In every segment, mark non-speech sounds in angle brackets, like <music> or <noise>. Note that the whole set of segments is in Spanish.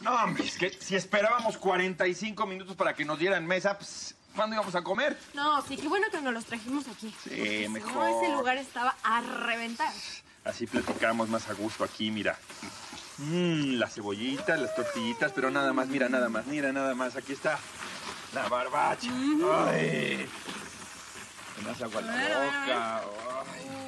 No, hombre, es que si esperábamos 45 minutos para que nos dieran mesa, pues, ¿cuándo íbamos a comer? No, sí, qué bueno que nos los trajimos aquí. Sí, mejor. No, ese lugar estaba a reventar. Así platicamos más a gusto aquí, mira. Mmm, las cebollitas, las tortillitas, pero nada más, mira, nada más, mira, nada más. Aquí está la barbacha. Ay. Hace agua la a ver, a boca. Ay.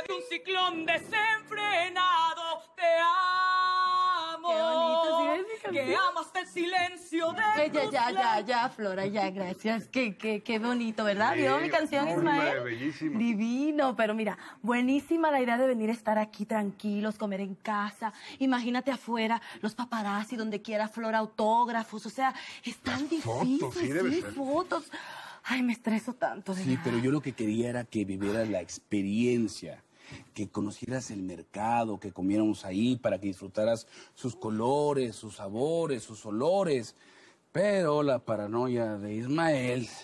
De un ciclón desenfrenado. Te amo. Qué bonito, sí, Que canción. amas el silencio de ya, ya, ya, ya, Flora, ya, gracias. Qué, qué, qué bonito, ¿verdad? ¿Vio mi canción, Ismael? bellísimo. Divino, pero mira, buenísima la idea de venir a estar aquí tranquilos, comer en casa. Imagínate afuera, los paparazzi, donde quiera, Flora, autógrafos. O sea, es tan Las fotos, difícil. sí, debe ser. fotos. Ay, me estreso tanto. Sí, pero yo lo que quería era que vivieras la experiencia, que conocieras el mercado, que comiéramos ahí para que disfrutaras sus colores, sus sabores, sus olores. Pero la paranoia de Ismael no Señor,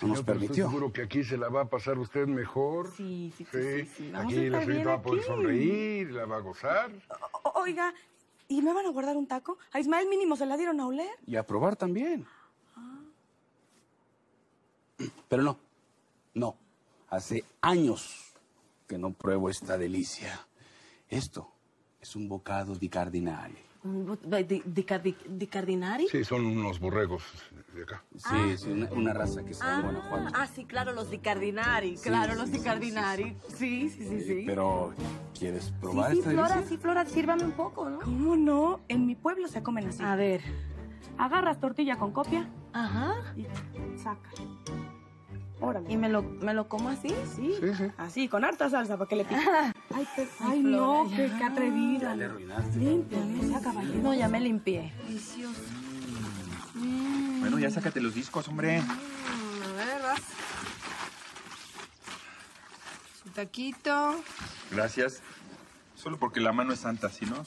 nos pero estoy permitió. seguro que aquí se la va a pasar usted mejor. Sí, sí, sí, sí, sí. Vamos a Aquí la señorita va a poder sonreír, la va a gozar. O- oiga, ¿y me van a guardar un taco? A Ismael mínimo se la dieron a oler. Y a probar también. Pero no, no. Hace años que no pruebo esta delicia. Esto es un bocado di cardinale. Un bo- ¿De, de, de cardi- de Cardinari? Sí, son unos borregos de acá. Sí, sí, una, una raza que está en Guanajuato. Ah, sí, claro, los di Cardinari. Claro, los sí, di sí, Cardinari. Sí, sí, sí, sí. Pero, ¿quieres probar sí, esta Flora, delicia? sí, Flora, sírvame un poco, ¿no? ¿Cómo no? En mi pueblo se comen así. A ver. Agarras tortilla con copia Ajá. y saca. Órale. ¿Y me lo, me lo como así? Sí, Sí, sí. así, con harta salsa para que le pique. <laughs> Ay, pero- Ay, no, qué, qué atrevida. Ya le arruinaste. Limpia, no sea caballero. No, ya me limpié. Delicioso. Bueno, ya sácate los discos, hombre. A ver, vas. Su taquito. Gracias. Solo porque la mano es santa, ¿sí no?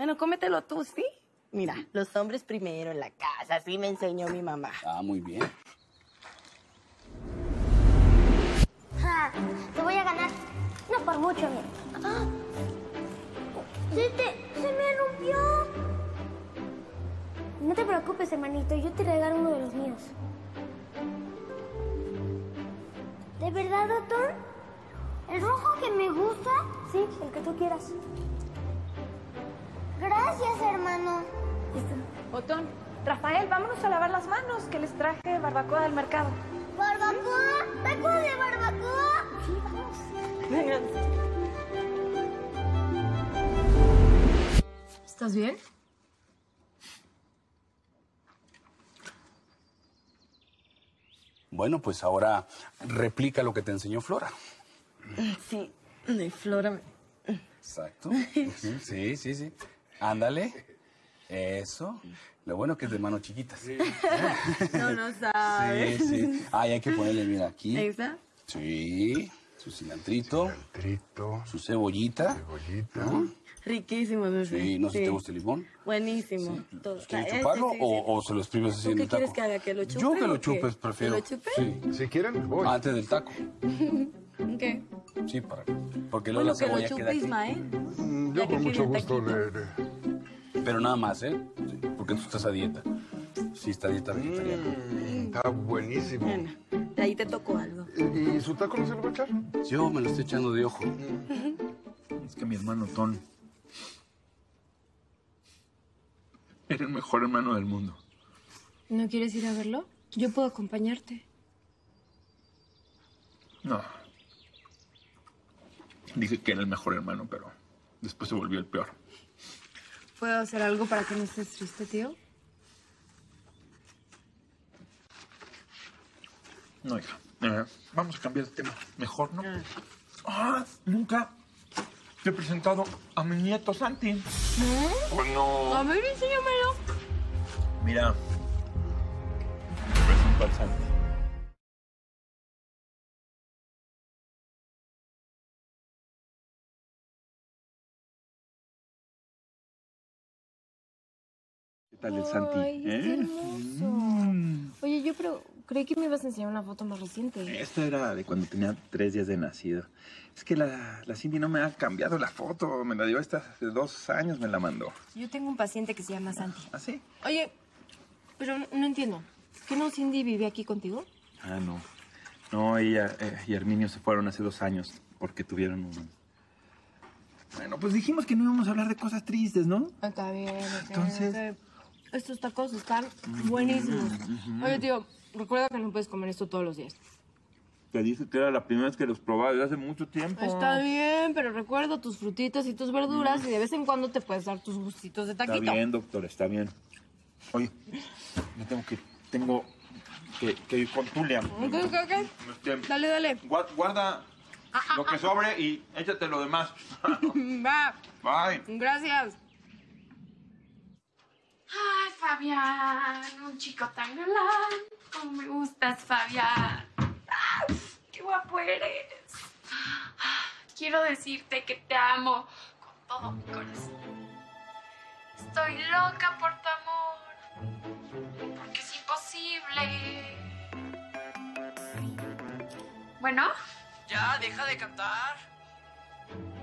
Bueno, cómetelo tú, ¿sí? Mira, los hombres primero en la casa, así me enseñó mi mamá. Ah, muy bien. Ja, te voy a ganar. No por mucho, mira. ¡Ah! Se, te- se me rompió. No te preocupes, hermanito. Yo te regalo uno de los míos. ¿De verdad, doctor? ¿El rojo que me gusta? Sí, el que tú quieras. Gracias, hermano. Botón. Rafael, vámonos a lavar las manos, que les traje barbacoa del mercado. ¿Barbacoa? ¿Tacos de barbacoa? Sí, vamos. ¿Estás bien? Bueno, pues ahora replica lo que te enseñó Flora. Sí, de Flora. Exacto. <laughs> Sí, sí, sí. Ándale. Eso. Lo bueno que es de manos chiquitas. Sí, No, no sabes. sí. Ay, hay que ponerle, mira, aquí. ¿Esa? Sí. Su cilantrito, Trito, su cebollita. cebollita. Riquísimo, bebé. Sí, no sé si te gusta el limón. Buenísimo. Todo. ¿Quieres Ese chuparlo sí, sí, o, sí. o se lo exprimes así ¿Tú en qué el taco? quieres que haga? ¿Que lo Yo chupe que o lo qué? chupes, prefiero. ¿Que lo chupe? Sí. Si quieren, voy. Antes del taco. <laughs> ¿Qué? Sí, para. Porque Bueno, luego la que lo cebolla queda chupe aquí. Ismael. Mm, ya Yo que con mucho gusto de, de- Pero nada más, ¿eh? Sí, porque tú estás a dieta. Sí, está a dieta vegetariana. Mm, Está buenísimo. Bueno, de ahí te tocó algo. ¿Y, y su taco no se lo va a echar? Yo me lo estoy echando de ojo. Es que mi hermano Ton era el mejor hermano del mundo. ¿No quieres ir a verlo? Yo puedo acompañarte. No. Dije que era el mejor hermano, pero después se volvió el peor. ¿Puedo hacer algo para que no estés triste, tío? No, hija. Eh, vamos a cambiar de tema. Mejor, ¿no? Ah, nunca te he presentado a mi nieto Santi. ¿No? Bueno. A ver, enséñamelo. Mira. Te presento al Santi. Tal el Santi? Ay, qué eh? hermoso. Mm. Oye, yo pero Creí que me ibas a enseñar una foto más reciente. Esta era de cuando tenía tres días de nacido. Es que la, la Cindy no me ha cambiado la foto. Me la dio esta hace dos años, me la mandó. Yo tengo un paciente que se llama Santi. ¿Ah, sí? Oye, pero no, no entiendo. ¿Que no Cindy vive aquí contigo? Ah, no. No, ella eh, y Herminio se fueron hace dos años porque tuvieron un... Bueno, pues dijimos que no íbamos a hablar de cosas tristes, ¿no? Está bien, ok, Entonces- ok. Estos tacos están buenísimos. Oye, tío, recuerda que no puedes comer esto todos los días. Te dije que era la primera vez que los probaba desde hace mucho tiempo. Está bien, pero recuerda tus frutitas y tus verduras y de vez en cuando te puedes dar tus gustitos de Está taquito. bien, doctor, está bien. Oye, me tengo que... Tengo que, que ir con. Ok, ok, ok. Este, Dale, dale. gua- Guarda lo que sobre y échate lo demás. <laughs> Va, Bye. gracias. Ay, Fabián, un chico tan galán. Cómo me gustas, Fabián. Qué guapo eres. Quiero decirte que te amo con todo mi corazón. Estoy loca por tu amor. Porque es imposible. Bueno, Ya, deja de cantar.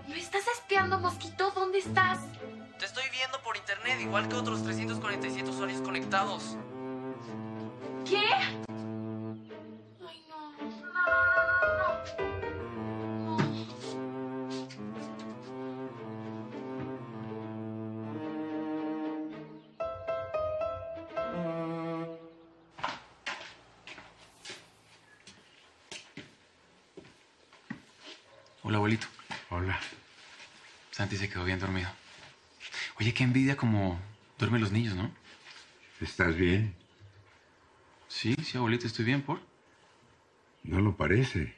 ¿Me estás espiando, mosquito? ¿Dónde estás? Te estoy viendo por internet, igual que otros 347 usuarios conectados. ¿Qué? Ay, no. No, no, no, no. No. Hola, abuelito. Santi se quedó bien dormido. Oye, qué envidia como duermen los niños, ¿no? ¿Estás bien? Sí, sí, abuelito, estoy bien, ¿por? No lo parece.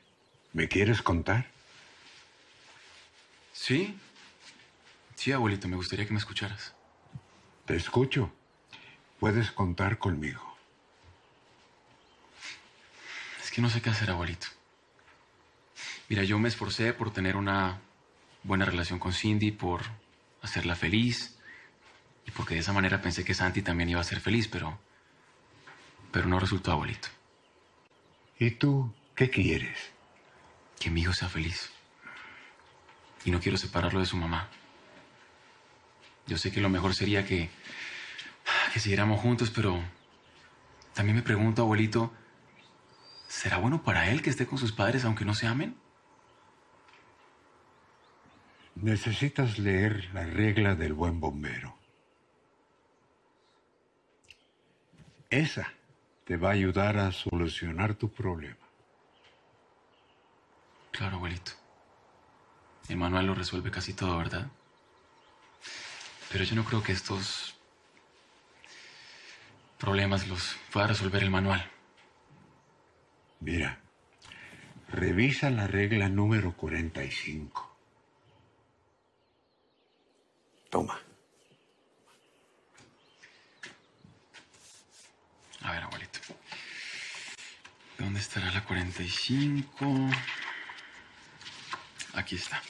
¿Me quieres contar? Sí. Sí, abuelito, me gustaría que me escucharas. Te escucho. Puedes contar conmigo. Es que no sé qué hacer, abuelito. Mira, yo me esforcé por tener una buena relación con Cindy, por hacerla feliz. Y porque de esa manera pensé que Santi también iba a ser feliz, pero. Pero no resultó, abuelito. ¿Y tú qué quieres? Que mi hijo sea feliz. Y no quiero separarlo de su mamá. Yo sé que lo mejor sería que. que siguiéramos juntos, pero. También me pregunto, abuelito. ¿Será bueno para él que esté con sus padres aunque no se amen? Necesitas leer la regla del buen bombero. Esa te va a ayudar a solucionar tu problema. Claro, abuelito. El manual lo resuelve casi todo, ¿verdad? Pero yo no creo que estos problemas los pueda resolver el manual. Mira, revisa la regla número 45. Toma. A ver, abuelito. ¿Dónde estará la 45? Aquí está.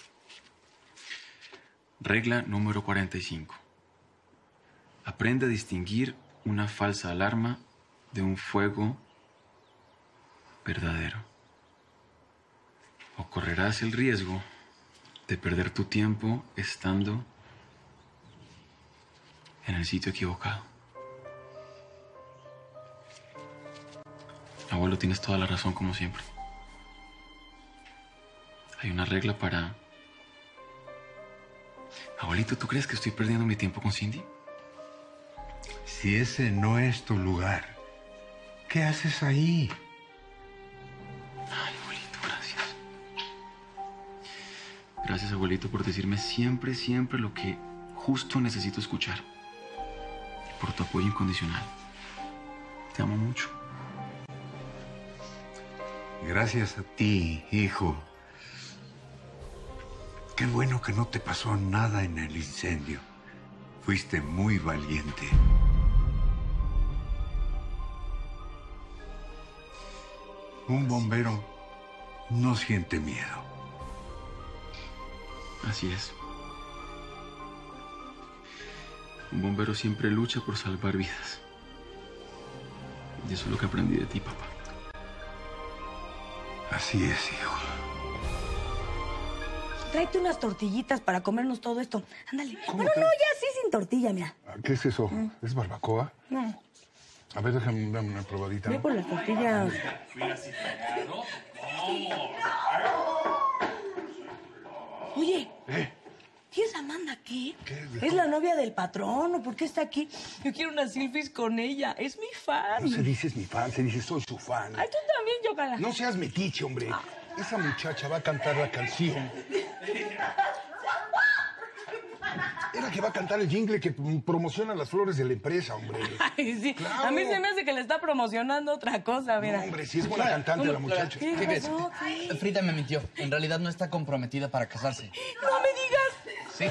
Regla número 45. Aprende a distinguir una falsa alarma de un fuego verdadero. O correrás el riesgo de perder tu tiempo estando en el sitio equivocado. Abuelo, tienes toda la razón como siempre. Hay una regla para... Abuelito, ¿tú crees que estoy perdiendo mi tiempo con Cindy? Si ese no es tu lugar, ¿qué haces ahí? Ay, abuelito, gracias. Gracias, abuelito, por decirme siempre, siempre lo que justo necesito escuchar. Por tu apoyo incondicional. Te amo mucho. Gracias a ti, hijo. Qué bueno que no te pasó nada en el incendio. Fuiste muy valiente. Un bombero no siente miedo. Así es. Un bombero siempre lucha por salvar vidas. Y eso es lo que aprendí de ti, papá. Así es, hijo. Tráete unas tortillitas para comernos todo esto. Ándale. ¿Cómo Bueno, que? no, ya sí sin tortilla, mira. Ah, ¿Qué es eso? ¿Es barbacoa? No, A ver, déjame darme una probadita. ve por las tortillas. Oye, ¿Eh? ¿y es Amanda qué? ¿Qué? Es la novia del patrón, ¿o por qué está aquí? Yo quiero unas selfies con ella, es mi fan. No se dice es mi fan, se dice soy su fan. Ay, tú también, Yocala. No seas metiche, hombre. Esa muchacha va a cantar la canción. Es la que va a cantar el jingle que promociona las flores de la empresa, hombre. <laughs> Ay, sí. Claro. A mí se me hace que le está promocionando otra cosa, mira. No, hombre, sí es buena cantante la muchacha. ¿Qué ¿Qué ves? Frida me mintió. En realidad no está comprometida para casarse. ¡No me digas! Sí.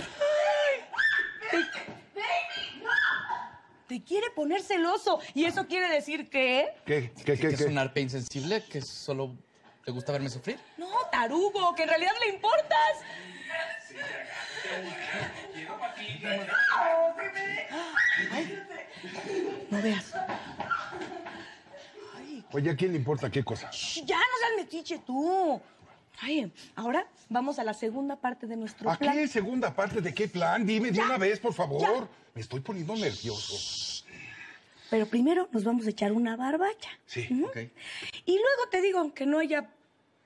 Te quiere poner celoso. ¿Y eso quiere decir que? ¿Qué? ¿Qué? Que ¿Qué? es qué? un arpe insensible, que solo le gusta verme sufrir. No, tarugo, que en realidad le importas. Ay, no veas. Oye, ¿a quién le importa qué cosa? Shh, Ya no seas metiche tú. Ay, ahora vamos a la segunda parte de nuestro ¿A plan. qué segunda parte de qué plan? Dime de una vez, por favor. ya. Me estoy poniendo nervioso. Pero primero nos vamos a echar una barbacha. Sí. Ok. Y luego te digo que no haya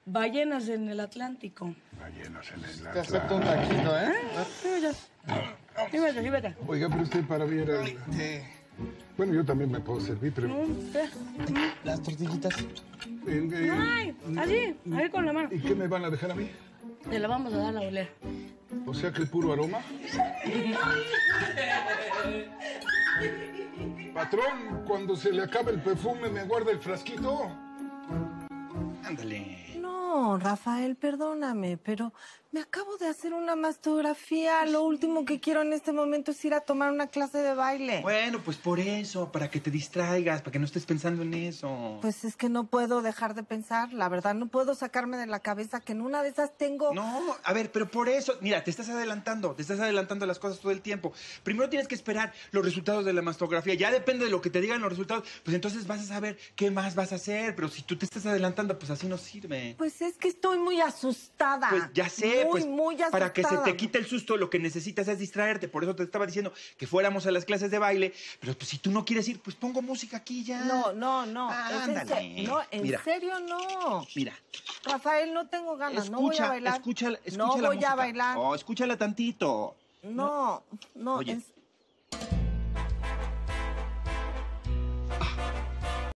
ballenas en el Atlántico. Ballenas en el Te acepto un taquito, ¿eh? Sí, vete, sí, vete. Oiga, pero usted para ver al- Bueno, yo también me puedo servir, pero... Las tortillitas. eh, eh, Ay, así, ahí con la mano. ¿Y qué me van a dejar a mí? Te la vamos a dar a oler. O sea que el puro aroma. Patrón, cuando se le acabe el perfume, ¿me guarda el frasquito? Ándale. No, Rafael, perdóname, pero me acabo de hacer una mastografía. Lo último que quiero en este momento es ir a tomar una clase de baile. Bueno, pues por eso, para que te distraigas, para que no estés pensando en eso. Pues es que no puedo dejar de pensar, la verdad, no puedo sacarme de la cabeza que en una de esas tengo... No, a ver, pero por eso, mira, te estás adelantando, te estás adelantando las cosas todo el tiempo. Primero tienes que esperar los resultados de la mastografía. Ya depende de lo que te digan los resultados, pues entonces vas a saber qué más vas a hacer. Pero si tú te estás adelantando, pues así no sirve. Pues es que estoy muy asustada. Pues ya sé, pues muy para que se te quite el susto, lo que necesitas es distraerte. Por eso te estaba diciendo que fuéramos a las clases de baile. Pero pues si tú no quieres ir, pues pongo música aquí ya. No, no, no. Ándale. no, en Mira. serio no. Mira, Rafael, no tengo ganas, no voy a bailar. escucha, escucha no la voy música. a bailar. Oh, escúchala tantito. No, no, Oye.